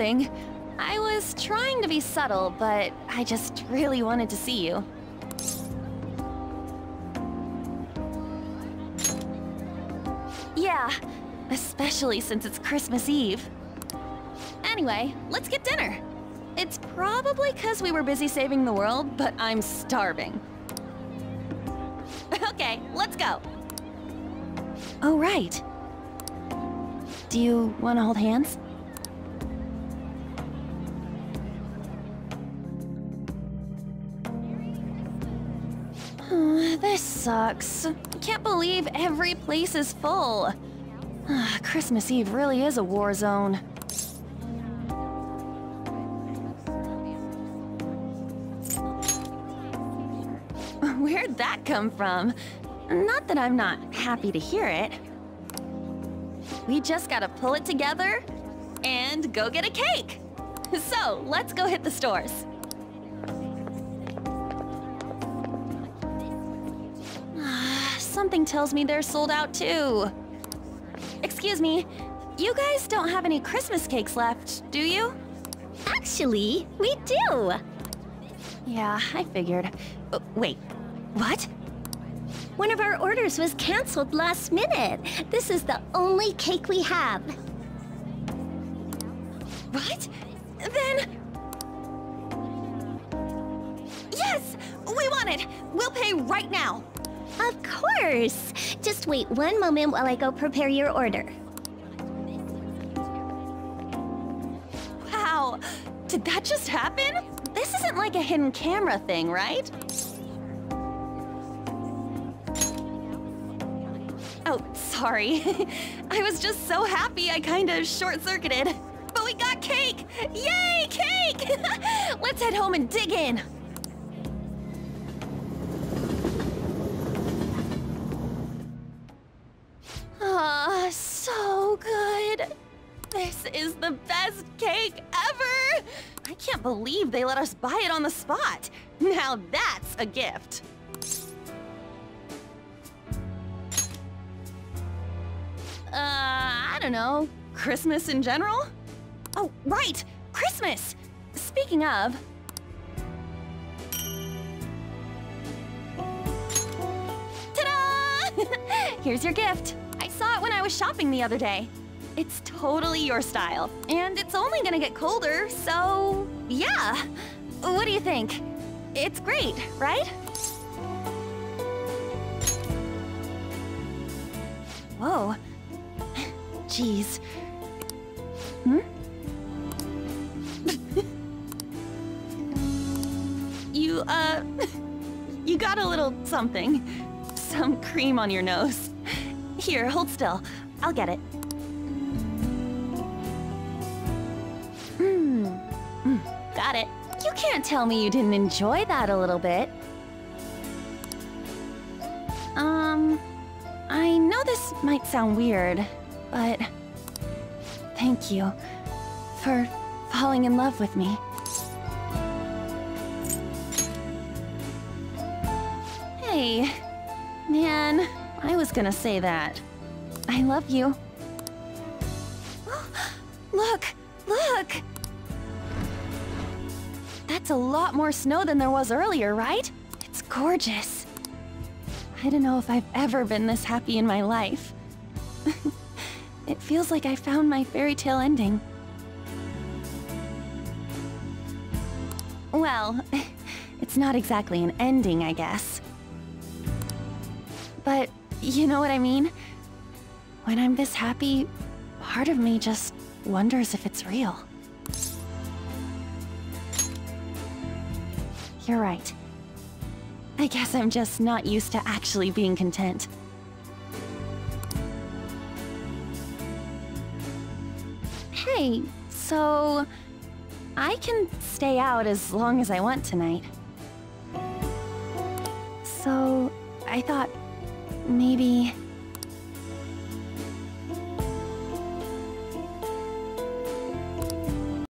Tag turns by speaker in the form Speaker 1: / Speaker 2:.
Speaker 1: I was trying to be subtle, but I just really wanted to see you. Yeah, especially since it's Christmas Eve. Anyway, let's get dinner. It's probably because we were busy saving the world, but I'm starving. okay, let's go. Oh, right. Do you want to hold hands? This sucks. Can't believe every place is full. Ah, Christmas Eve really is a war zone. Where'd that come from? Not that I'm not happy to hear it. We just gotta pull it together and go get a cake. So, let's go hit the stores. Something tells me they're sold out too. Excuse me, you guys don't have any Christmas cakes left, do you?
Speaker 2: Actually, we do.
Speaker 1: Yeah, I figured. Uh, wait, what?
Speaker 2: One of our orders was canceled last minute. This is the only cake we have.
Speaker 1: What? Then... Yes! We want it! We'll pay right now!
Speaker 2: Of course! Just wait one moment while I go prepare your order.
Speaker 1: Wow! Did that just happen? This isn't like a hidden camera thing, right? Oh, sorry. I was just so happy I kinda short-circuited. But we got cake! Yay, cake! Let's head home and dig in! Is the best cake ever! I can't believe they let us buy it on the spot. Now that's a gift. Uh, I don't know. Christmas in general? Oh, right! Christmas! Speaking of... Ta-da! Here's your gift. I saw it when I was shopping the other day. It's totally your style, and it's only gonna get colder, so... yeah! What do you think? It's great, right? Whoa. Jeez. Hmm? you, uh... You got a little something. Some cream on your nose. Here, hold still. I'll get it. Got it. You can't tell me you didn't enjoy that a little bit. Um... I know this might sound weird, but... Thank you for falling in love with me. Hey, man, I was gonna say that. I love you. look, look! That's a lot more snow than there was earlier, right? It's gorgeous. I don't know if I've ever been this happy in my life. it feels like I found my fairy tale ending. Well, it's not exactly an ending, I guess. But you know what I mean? When I'm this happy, part of me just wonders if it's real. You're right. I guess I'm just not used to actually being content. Hey, so... I can stay out as long as I want tonight. So, I thought maybe...